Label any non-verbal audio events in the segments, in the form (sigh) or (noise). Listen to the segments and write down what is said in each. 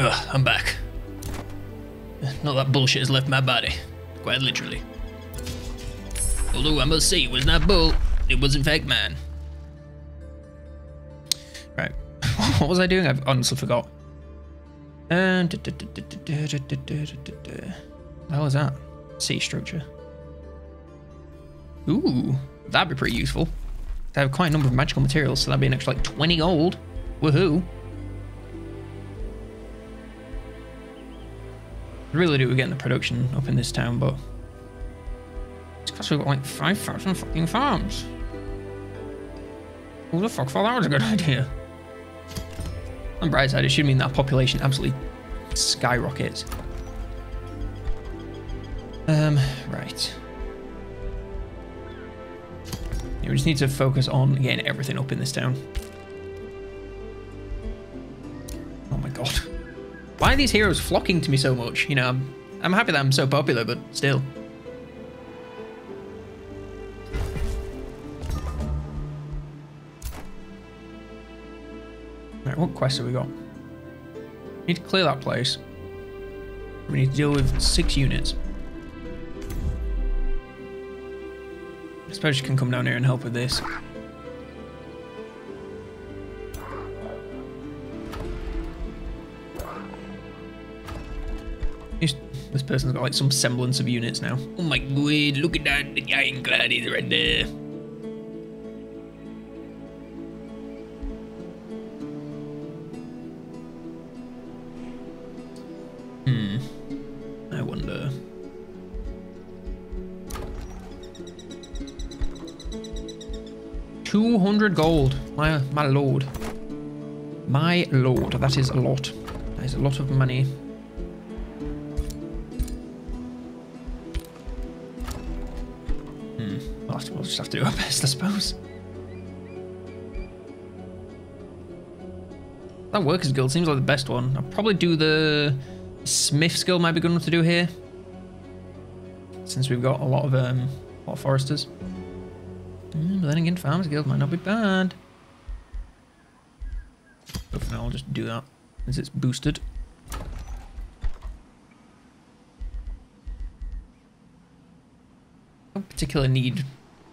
Ugh, I'm back. Not that bullshit has left my body. Quite literally. Although I must say it was not bull, it was in fact man. Right. what was I doing? I honestly forgot. Uh, How was that? Sea structure. Ooh, that'd be pretty useful. They have quite a number of magical materials, so that'd be an extra like 20 gold. Woohoo. Really do we getting the production up in this town, but it's because we've got like 5,000 fucking farms. Who the fuck thought that was a good (laughs) idea? On bright side, it should mean that population absolutely skyrockets. Um, right. Yeah, we just need to focus on getting everything up in this town. Oh my god. Why are these heroes flocking to me so much? You know, I'm, I'm happy that I'm so popular, but still. Right, what quests have we got? We need to clear that place. We need to deal with six units. I suppose you can come down here and help with this. This person's got like some semblance of units now. Oh my god, look at that, the giant gladiator right there. Hmm. I wonder. Two hundred gold, my my lord, my lord. That is a lot. That is a lot of money. Just have to do our best, I suppose. That workers guild seems like the best one. I'll probably do the smith's guild. Might be good enough to do here, since we've got a lot of um, lot of foresters. Mm, but then again, farmers guild might not be bad. But for now, I'll just do that since it's boosted. don't particularly need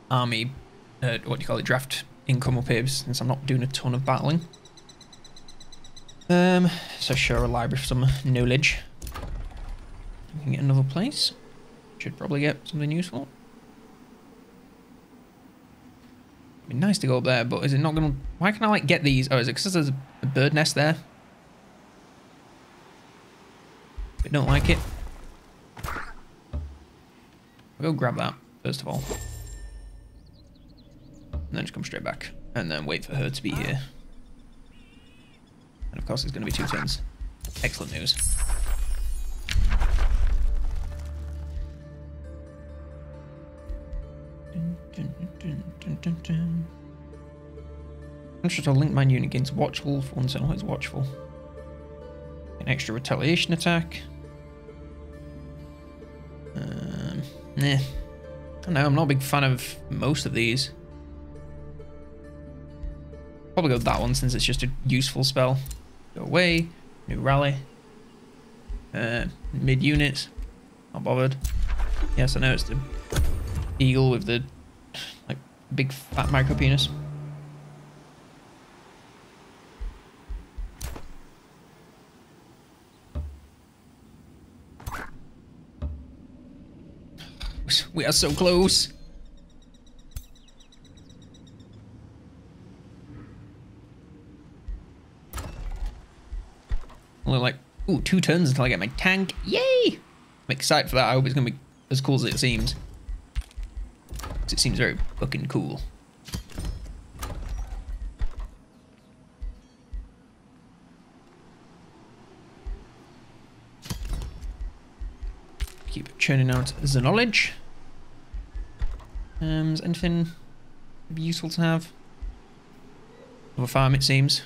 army, uh, what do you call it, draft income up here since I'm not doing a ton of battling. Um, so sure, a library for some knowledge. We can get another place. Should probably get something useful. It'd be nice to go up there, but is it not gonna... Why can I, like, get these? Oh, is it because there's a bird nest there? I don't like it. I'll go grab that, first of all. And then just come straight back. And then wait for her to be here. And of course it's going to be two turns. Excellent news. I'm sure to link my unit against Watchful for once and always Watchful. An extra retaliation attack. Um, nah. I don't know, I'm not a big fan of most of these. Probably go that one since it's just a useful spell. Go away, new rally. Uh, mid units, not bothered. Yes, I know it's the eagle with the like big fat micro penis. (sighs) We are so close. Only like, ooh, two turns until I get my tank. Yay! I'm excited for that. I hope it's going to be as cool as it seems. It seems very fucking cool. Keep churning out the knowledge. Um, is anything useful to have? Of a farm, it seems.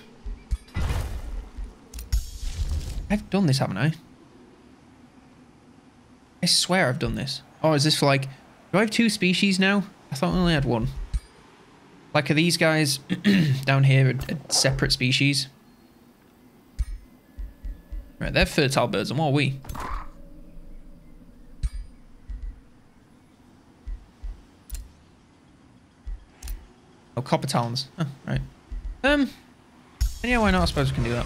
I've done this, haven't I? I swear I've done this. Oh, is this like... Do I have two species now? I thought I only had one. Like, are these guys (clears throat) down here a, a separate species? Right, they're fertile birds, and what are we? Oh, copper talons. Oh, right. Um, yeah, why not? I suppose we can do that.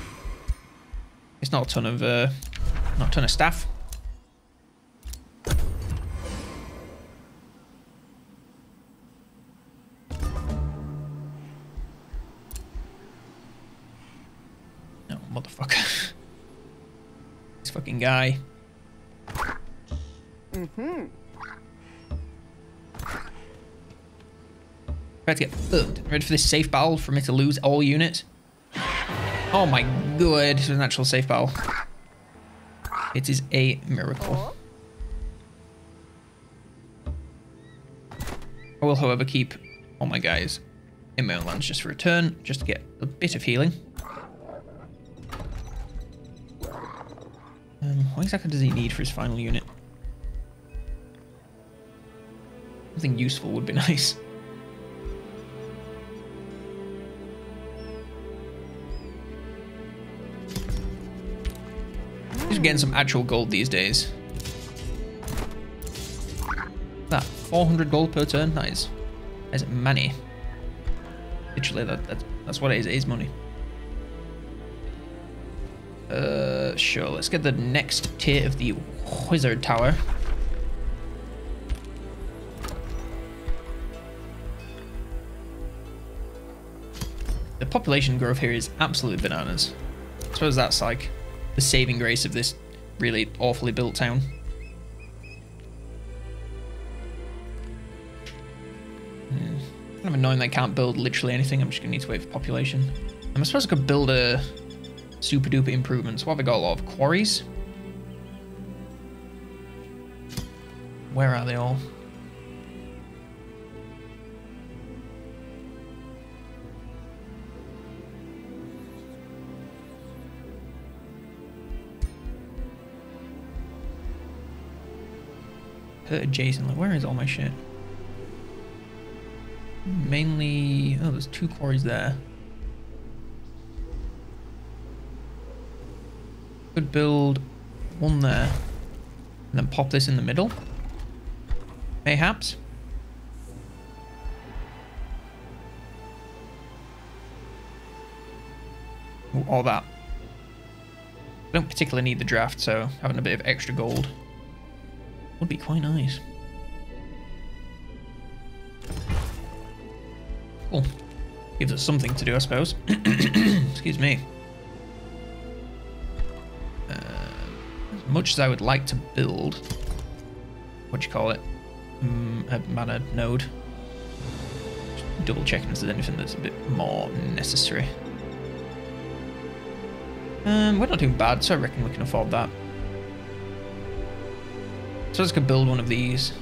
It's not a ton of, uh, not a ton of staff. No, motherfucker. (laughs) this fucking guy. Mm-hmm. About to get fucked. Ready for this safe battle for me to lose all units? Oh my god, this was an actual safe battle. It is a miracle. I will, however, keep all my guys in my own lands just for a turn, just to get a bit of healing. Um, what exactly does he need for his final unit? Something useful would be (laughs) nice. Getting some actual gold these days. That 400 gold per turn. That is, that is money. Literally, that, that that's what it is. It is money. Uh, sure. Let's get the next tier of the wizard tower. The population growth here is absolutely bananas. I suppose that's like the saving grace of this really awfully built town. Hmm. Kind of annoying I can't build literally anything. I'm just going to need to wait for population. I'm supposed could build a super duper improvements. What have I got? A lot of quarries. Where are they all? Put adjacent. Like, where is all my shit? Mainly... Oh, there's two quarries there. Could build one there. And then pop this in the middle. Mayhaps. Ooh, all that. Don't particularly need the draft, so having a bit of extra gold would be quite nice. Cool. Gives us something to do, I suppose. (coughs) Excuse me. Uh, as much as I would like to build, what do you call it, mm, a mana node. Just double checking if there's anything that's a bit more necessary. Um, we're not doing bad, so I reckon we can afford that. So I just could build one of these.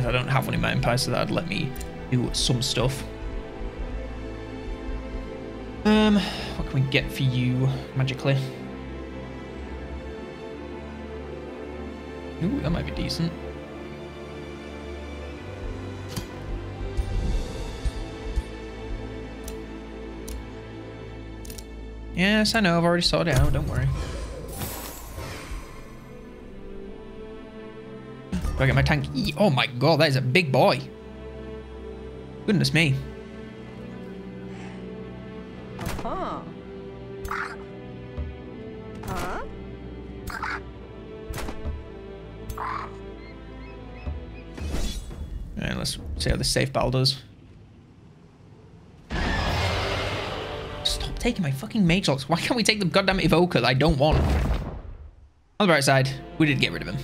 I don't have one in my empire, so that'd let me do some stuff. Um, what can we get for you magically? Ooh, that might be decent. Yes, I know, I've already sorted it out, don't worry. Do I get my tank? Oh my god, that is a big boy. Goodness me. Uh-huh. Huh? Alright, let's see how this safe battle does. Stop taking my fucking mage locks. Why can't we take the goddamn evoker that I don't want? On the bright side, we did get rid of him.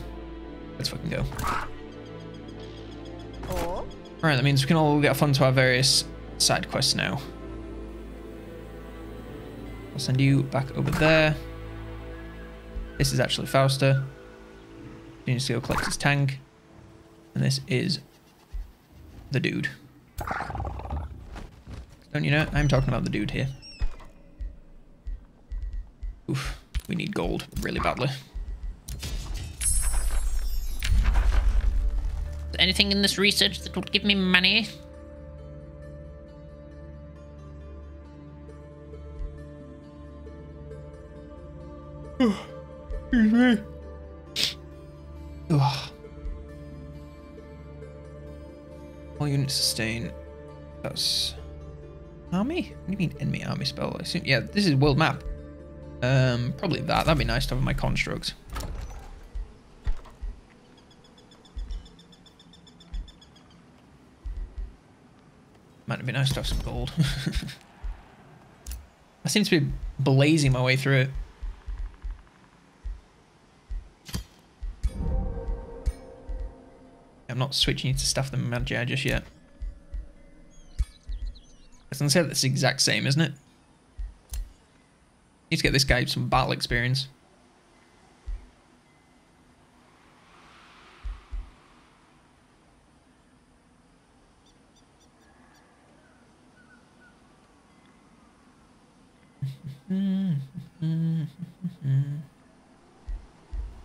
Let's fucking go. Oh. Alright, that means we can all get off onto our various side quests now. I'll send you back over there. This is actually Fausta. He needs to go collect his tank. And this is the dude. Don't you know? I'm talking about the dude here. Oof. We need gold really badly. Anything in this research that would give me money? Excuse me. Ugh. All units sustain. That's army. What do you mean enemy army spell? I assume. Yeah, this is world map. Um, probably that. That'd be nice to have my constructs. Have been nice to have some gold. (laughs) I seem to be blazing my way through it. I'm not switching to stuff the Magi just yet. I was gonna say that's the exact same, isn't it? Need to get this guy some battle experience.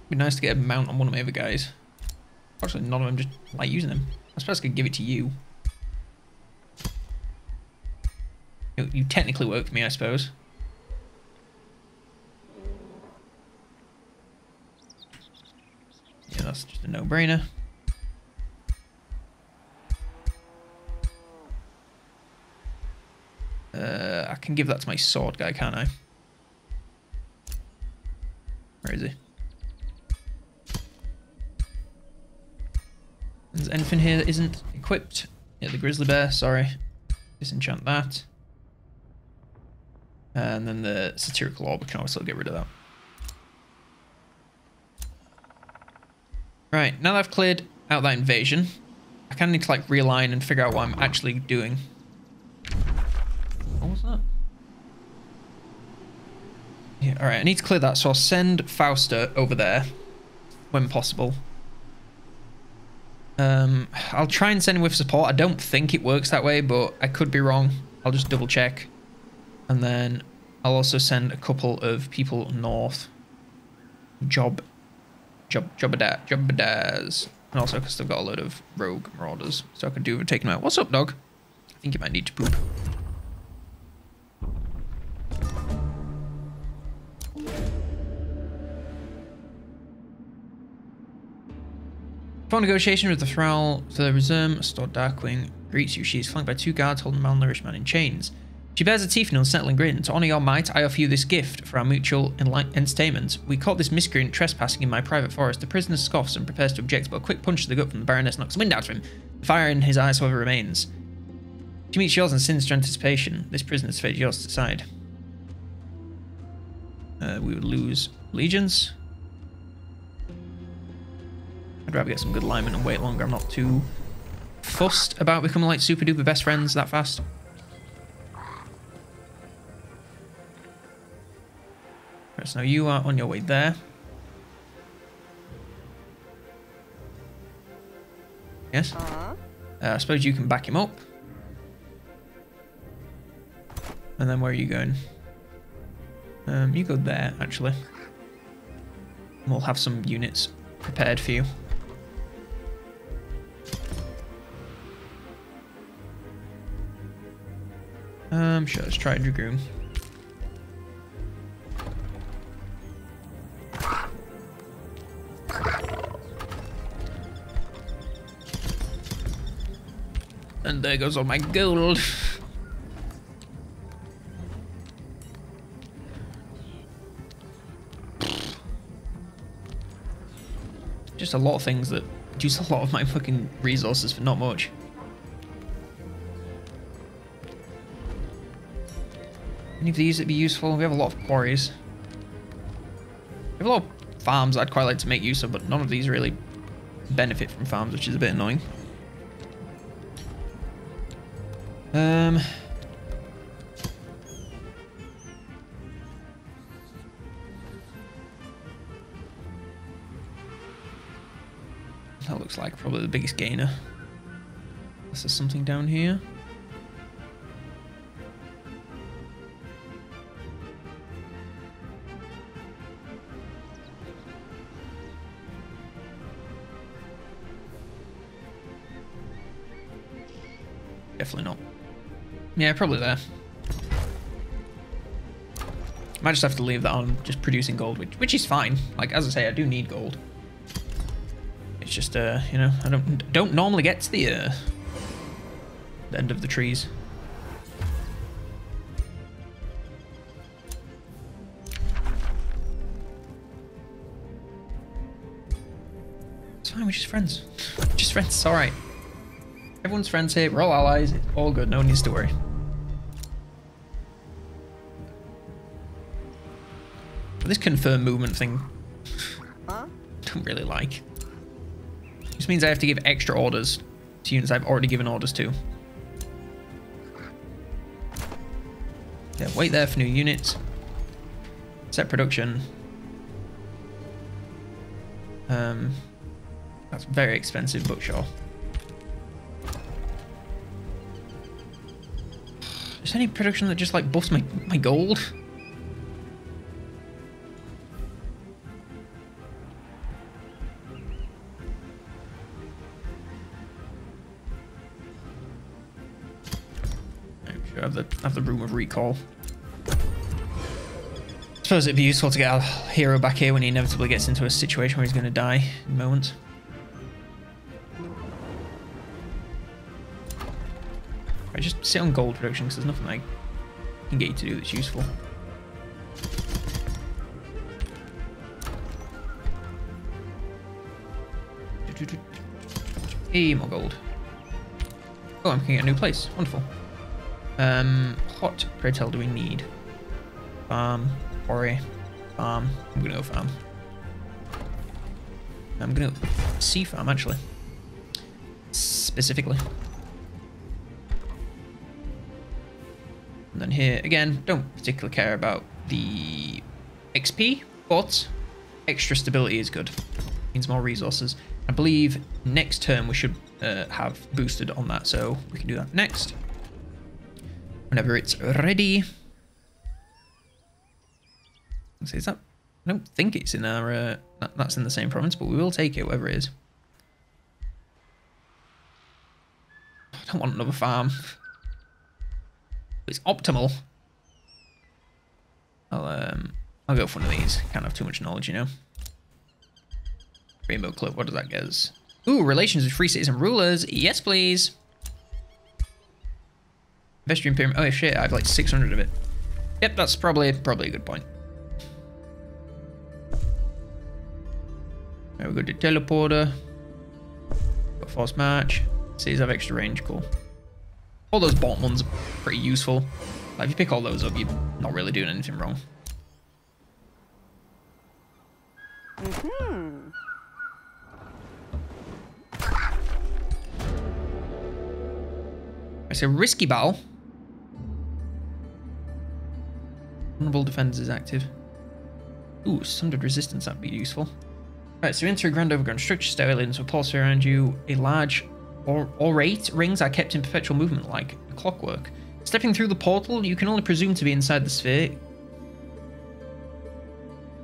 Be nice to get a mount on one of my other guys. Actually, none of them just like using them. I suppose I could give it to you. You, you technically work for me, I suppose. Yeah, that's just a no-brainer. Can give that to my sword guy, can't I? Where is he? There's anything here that isn't equipped. Yeah, the grizzly bear, sorry. Disenchant that. And then the satirical orb, we can also get rid of that. Right, now that I've cleared out that invasion, I kind of need to like realign and figure out what I'm actually doing. What was that? Yeah, alright, I need to clear that, so I'll send Fausta over there when possible. Um, I'll try and send him with support. I don't think it works that way, but I could be wrong. I'll just double check. And then I'll also send a couple of people north. Job, job, jobada, jobadas. And also because they've got a load of rogue marauders. So I could do with taking out. What's up, dog? I think you might need to poop. Phone negotiation with the Thrall to the resume. Store Darkwing greets you. She is flanked by two guards holding a malnourished man in chains. She bears a teeth and unsettling grin. To honour your might, I offer you this gift for our mutual entertainment. We caught this miscreant trespassing in my private forest. The prisoner scoffs and prepares to object, but a quick punch to the gut from the Baroness knocks wind out of him. The fire in his eyes, however, remains. She meets yours and sins to anticipation. This prisoner's fate yours to decide. Uh, we would lose allegiance. I'd rather get some good alignment and wait longer. I'm not too fussed about becoming like super duper best friends that fast. Right, so now you are on your way there. Yes? Uh, I suppose you can back him up. And then where are you going? Um, you go there, actually. We'll have some units prepared for you. Um, sure, let's try Dragoon. And there goes all my gold. Just a lot of things that use a lot of my fucking resources for not much. Any of these that'd be useful? We have a lot of quarries. We have a lot of farms I'd quite like to make use of, but none of these really benefit from farms, which is a bit annoying. Um... That looks like probably the biggest gainer. Is there something down here? Yeah, probably there. Might just have to leave that on, just producing gold, which which is fine. Like as I say, I do need gold. It's just uh, you know, I don't don't normally get to the uh, the end of the trees. It's fine, we're just friends. Just friends, it's alright. Everyone's friends here, we're all allies, it's all good, no one needs to worry. This confirm movement thing, huh? don't really like. This means I have to give extra orders to units I've already given orders to. Yeah, wait there for new units. Set production. Um, that's very expensive, but sure. Is there any production that just like buffs my, my gold? The, have the room of recall. Suppose it'd be useful to get our hero back here when he inevitably gets into a situation where he's going to die in moments. I just sit on gold production because there's nothing I can get you to do that's useful. Hey, more gold. Oh, I'm getting a new place. Wonderful. Um, what, pray tell, do we need? Farm, quarry, farm. I'm gonna go farm. I'm gonna sea farm, actually. Specifically. And then here, again, don't particularly care about the XP, but extra stability is good. Means more resources. I believe next turn we should uh, have boosted on that, so we can do that next. Whenever it's ready. Is that? I don't think it's in our. Uh, that's in the same province, but we will take it, whatever it is. I don't want another farm. It's optimal. I'll um I'll go for one of these. Can't have too much knowledge, you know. Rainbow clip, what does that get us? Ooh, relations with free cities and rulers. Yes, please. Vestrian pyramid. Oh shit, I have like 600 of it. Yep, that's probably probably a good point. There we go to teleporter. Got force match. Cities have extra range, cool. All those bottom ones are pretty useful. Like, if you pick all those up, you're not really doing anything wrong. Mm -hmm. It's a risky battle. Vulnerable defenders is active. Ooh, sundered resistance, that'd be useful. Right, so enter a grand overgrown structure, stairways will pulse around you. A large or orate rings are kept in perpetual movement like clockwork. Stepping through the portal, you can only presume to be inside the sphere.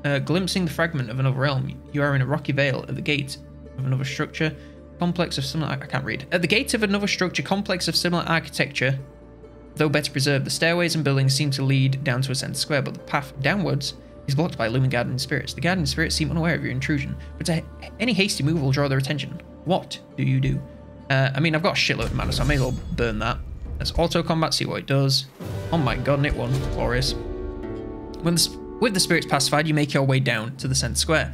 Uh, glimpsing the fragment of another realm, you are in a rocky vale at the gate of another structure, complex of similar. I can't read. At the gate of another structure, complex of similar architecture, though better preserved. The stairways and buildings seem to lead down to a center square, but the path downwards is blocked by looming guardian spirits. The guardian spirits seem unaware of your intrusion, but any hasty move will draw their attention. What do you do? Uh, I mean, I've got a shitload of mana, so I may as well burn that. Let's auto combat, see what it does. Oh my god, and it won. Glorious. When the, with the spirits pacified, you make your way down to the center square.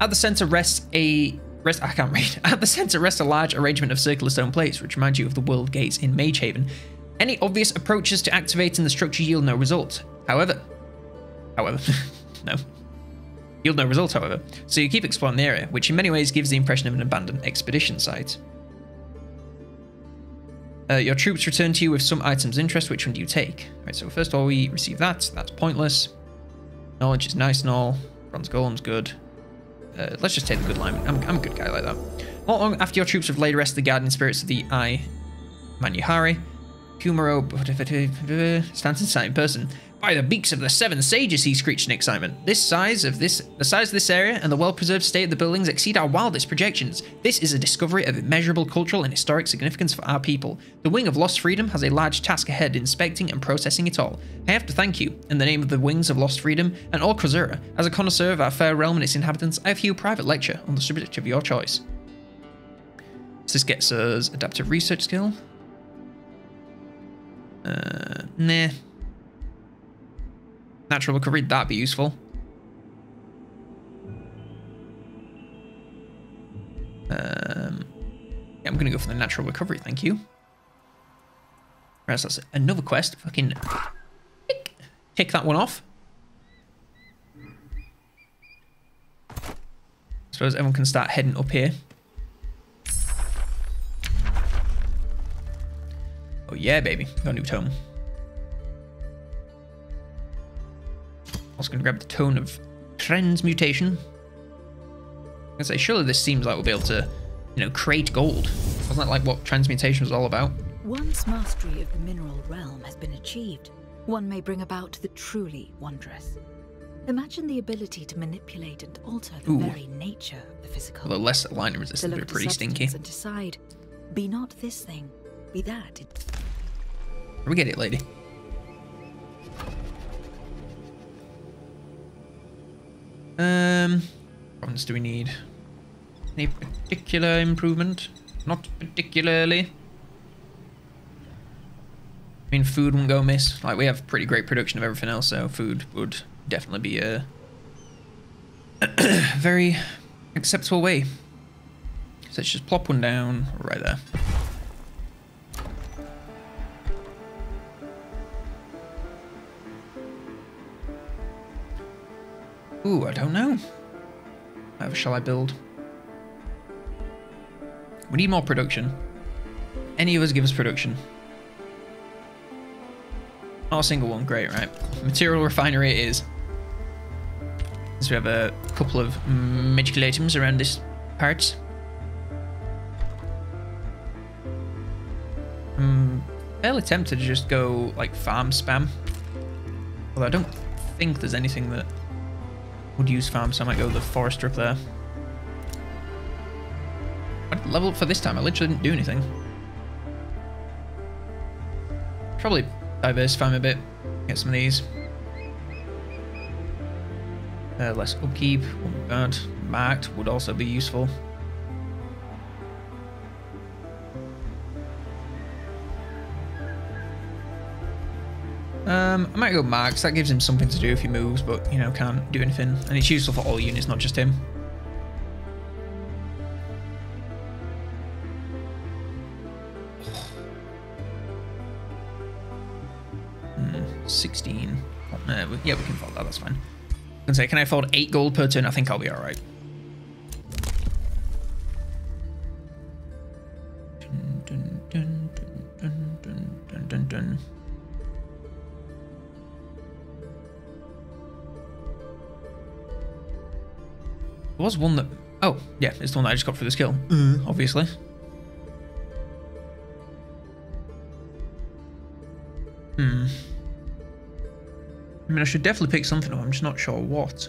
At the center rests a rest. I can't (laughs) read. At the center rests a large arrangement of circular stone plates, which remind you of the world gates in Magehaven. Any obvious approaches to activating the structure yield no result. However, however, (laughs) no. Yield no result, however. So you keep exploring the area, which in many ways gives the impression of an abandoned expedition site. Uh, your troops return to you with some items of interest. Which one do you take? Right, so first of all, we receive that. That's pointless. Knowledge is nice and all. Bronze Golem's good. Uh, let's just take the good line. I'm, I'm a good guy like that. Not long after your troops have laid rest the guardian spirits of the Eye Manuhari, Kumaro stands in person. By the beaks of the seven sages, he screeched in excitement. This size of this the size of this area and the well-preserved state of the buildings exceed our wildest projections. This is a discovery of immeasurable cultural and historic significance for our people. The Wing of Lost Freedom has a large task ahead inspecting and processing it all. I have to thank you, in the name of the Wings of Lost Freedom and all Krozura. As a connoisseur of our fair realm and its inhabitants, I have here a private lecture on the subject of your choice. So this gets us adaptive research skill. Uh, nah, Natural recovery, that'd be useful. Um, yeah, I'm gonna go for the natural recovery, thank you. Whereas that's another quest. Fucking tick that one off. Suppose everyone can start heading up here. Oh yeah, baby, got a new tome. Also going to grab the tome of Transmutation. I say, surely this seems like we'll be able to, you know, create gold. Wasn't that like what transmutation was all about? Once mastery of the mineral realm has been achieved, one may bring about the truly wondrous. Imagine the ability to manipulate and alter the Ooh. very nature of the physical. The less lightning resistance would be pretty stinky. And decide, be not this thing, be that. We get it, lady. Um, what ones do we need? Any particular improvement? Not particularly. I mean, food won't go miss. Like, we have pretty great production of everything else, so food would definitely be a (clears throat) very acceptable way. So let's just plop one down right there. Ooh, I don't know. Whatever shall I build? We need more production. Any of us give us production. Not a single one. Great, right. Material refinery it is. So we have a couple of magical items around this part. I'm fairly tempted to just go like farm spam. Although I don't think there's anything that would use farm, so I might go the forest strip there. I'd level up for this time. I literally didn't do anything. Probably diversify a bit. Get some of these. Uh, less upkeep. God. Marked would also be useful. Um, I might go Max. That gives him something to do if he moves, but, you know, can't do anything. And it's useful for all units, not just him. Hmm, 16. Uh, yeah, we can fold that. That's fine. I can say, can I fold 8 gold per turn? I think I'll be alright. Was one that... Oh, yeah, it's the one that I just got for the skill. Mm. Obviously. Hmm. I mean, I should definitely pick something up. I'm just not sure what.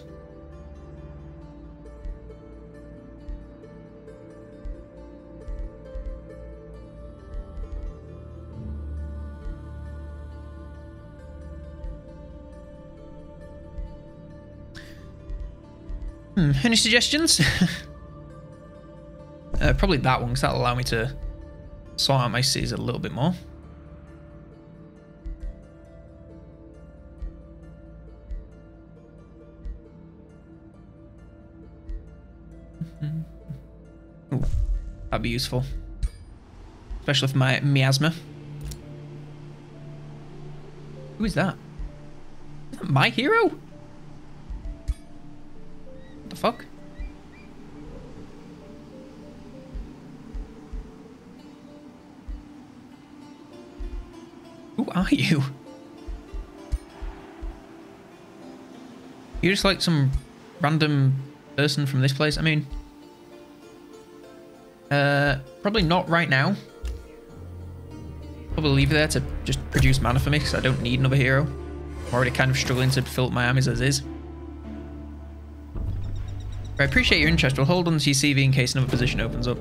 Any suggestions? (laughs) uh, probably that one, because that'll allow me to sort out my cities a little bit more. (laughs) Ooh, that'd be useful. Especially for my miasma. Who is that? Is that my hero? You? You're just like some random person from this place? I mean... Uh, probably not right now. Probably leave there to just produce mana for me because I don't need another hero. I'm already kind of struggling to fill up my armies as is. I appreciate your interest. We'll hold on to your CV in case another position opens up.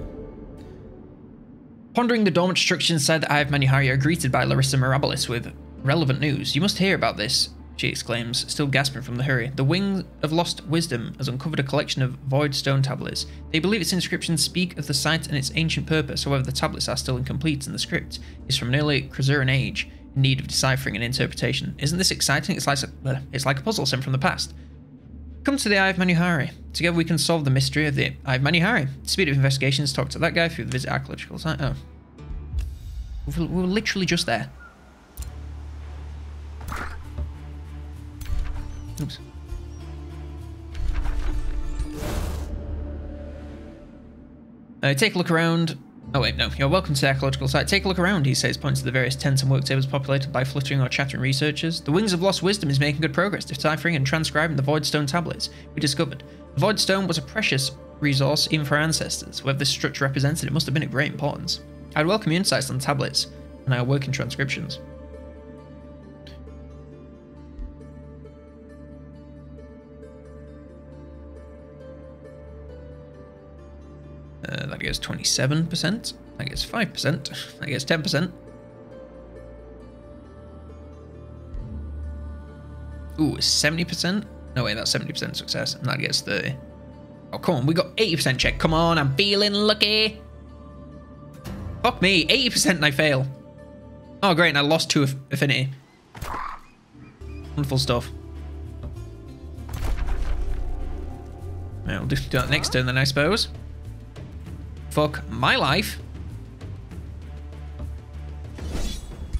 Pondering the dormant structure inside the Eye of Manuhari are greeted by Larissa Mirabilis with relevant news. You must hear about this, she exclaims, still gasping from the hurry. The Wing of Lost Wisdom has uncovered a collection of void stone tablets. They believe its inscriptions speak of the site and its ancient purpose, however the tablets are still incomplete and the script is from an early Krazuran age, in need of deciphering and interpretation. Isn't this exciting? It's like a, it's like a puzzle sent from the past. Come to the Eye of Manuhari. Together we can solve the mystery of the Eye of Manuhari. Speed of investigations, talk to that guy through the visit archaeological site. Oh. We were literally just there. Oops. Uh, take a look around. Oh wait, no. You're welcome to the archaeological site. Take a look around, he says, pointing to the various tents and work tables populated by fluttering or chattering researchers. The Wings of Lost Wisdom is making good progress, deciphering and transcribing the Void Stone tablets we discovered. The Void Stone was a precious resource even for our ancestors. Whatever this structure represented, it must have been of great importance. I'd welcome your insights on tablets and our work in transcriptions. Gets 27%. That gets 5%. That gets 10%. Ooh, 70%? No, wait, that's 70% success. And that gets 30. Oh, come on. We got 80% check. Come on, I'm feeling lucky. Fuck me. 80% and I fail. Oh, great. And I lost two affinity. Wonderful stuff. We'll do that next turn then, I suppose. Fuck my life.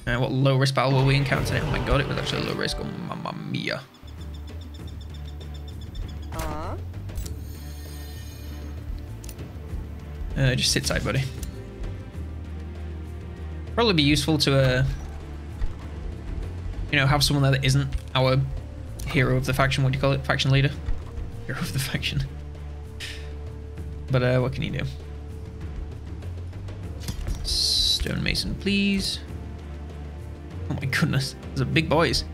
Uh, what low risk battle will we encounter? Oh my god, it was actually low risk. Oh, mamma mia. Uh just sit tight, buddy. Probably be useful to, uh, you know, have someone there that isn't our hero of the faction. What do you call it? Faction leader? Hero of the faction. But, uh, what can you do? Stonemason, please. Oh my goodness, those are big boys.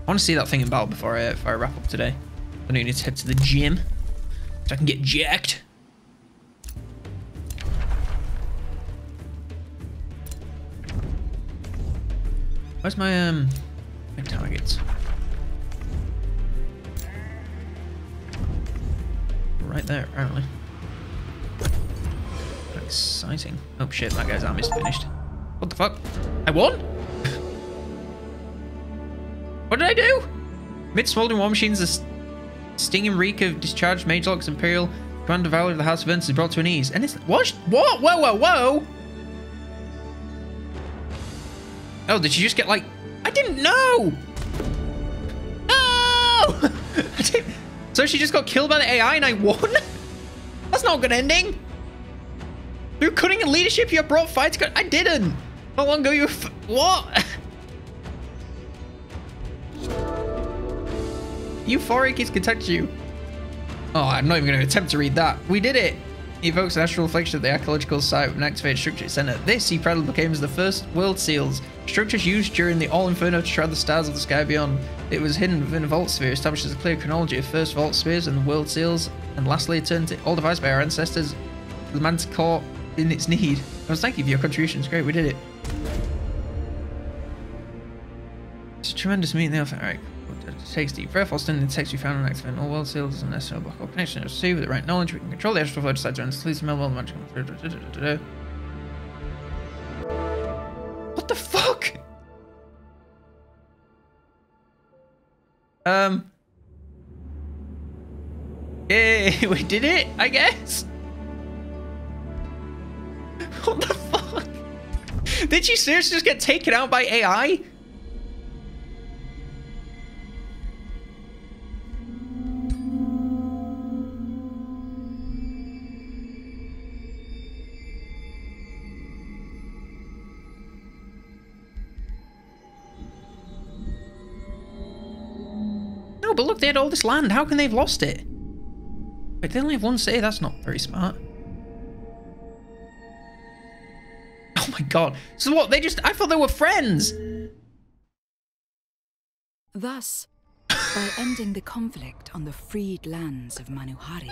I want to see that thing in battle before I, before I wrap up today. I need to head to the gym so I can get jacked. Where's my um my targets? There, apparently. Exciting. Oh shit, that guy's army's finished. What the fuck? I won? (laughs) what did I do? Mid smoldering war machines, the stinging reek of discharged Mageloc's Imperial Commander Valor of the House of Ernst is brought to an ease. And it's what? What? Whoa, whoa, whoa! Oh, did you just get like? I didn't know. (laughs) No! (laughs) I didn't. So she just got killed by the AI and I won? (laughs) That's not a good ending. Through cunning and leadership, you brought fights. I didn't. Not long ago, you what? (laughs) Euphoric is you. Oh, I'm not even going to attempt to read that. We did it. He evokes an astral reflection of the archaeological site of an activated structure center. This, he proudly proclaims the first world seals. Structures used during the All Inferno to shroud the stars of the sky beyond. It was hidden within a vault sphere, establishes a clear chronology of first vault spheres and the world seals, and lastly eternity. All devised by our ancestors, the manticore in its need. I was thank you for your contributions. Great, we did it. It's a tremendous meeting. Alright, takes deep breath while studying the text you found and activating all world seals and necessary block hole connection. See with the right knowledge, we can control the astral flow decides to release the mellow magic. What the fuck? Um. Yay, (laughs) we did it, I guess. What the fuck? Did you seriously just get taken out by AI? But look, they had all this land. How can they have lost it? Wait, they only have one city? That's not very smart. Oh my god. So what? They just. I thought they were friends. Thus, by ending the conflict on the freed lands of Manuhari,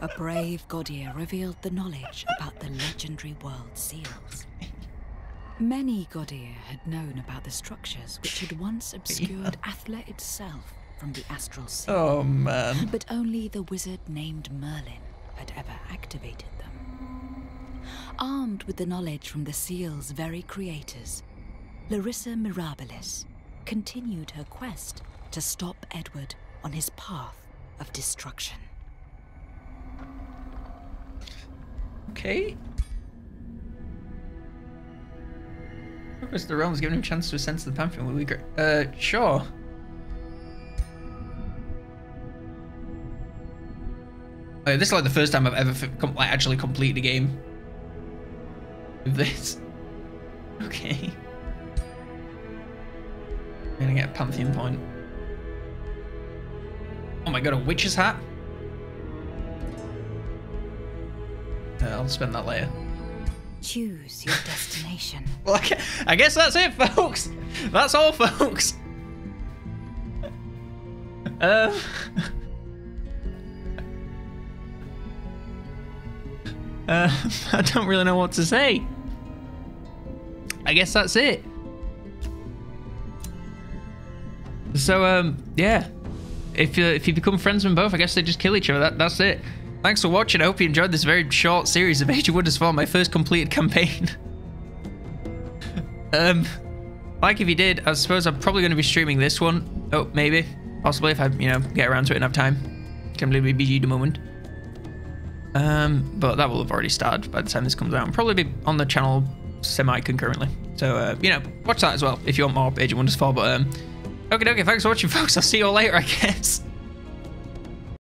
a brave Godir revealed the knowledge about the legendary world seals. Many Godir had known about the structures which had once obscured Athla itself from the astral sea. Oh man. But only the wizard named Merlin had ever activated them. Armed with the knowledge from the seal's very creators, Larissa Mirabilis continued her quest to stop Edward on his path of destruction. Okay. Progress the realm given him a chance to ascend to the Pantheon. Will we go? Uh, sure. Oh, this is like the first time I've ever like actually completed a game with this. (laughs) Okay. I'm gonna get a Pantheon point. Oh my god, a witch's hat? Uh, I'll spend that later. Choose your destination. (laughs) well, I guess that's it, folks. That's all, folks. (laughs) Uh, uh, (laughs) I don't really know what to say. I guess that's it. So, um, yeah. If you if you become friends with both, I guess they just kill each other. That, that's it. Thanks for watching. I hope you enjoyed this very short series of (laughs) Age of Wonders 4, my first completed campaign. (laughs) um, like if you did, I suppose I'm probably going to be streaming this one. Oh, maybe. Possibly if I, you know, get around to it enough time. Can be busy at the moment. Um, but that will have already started by the time this comes out. Probably be on the channel semi-concurrently. So, uh, you know, watch that as well if you want more Age of Wonders 4. But, um, okay, okay, thanks for watching, folks. I'll see you all later, I guess.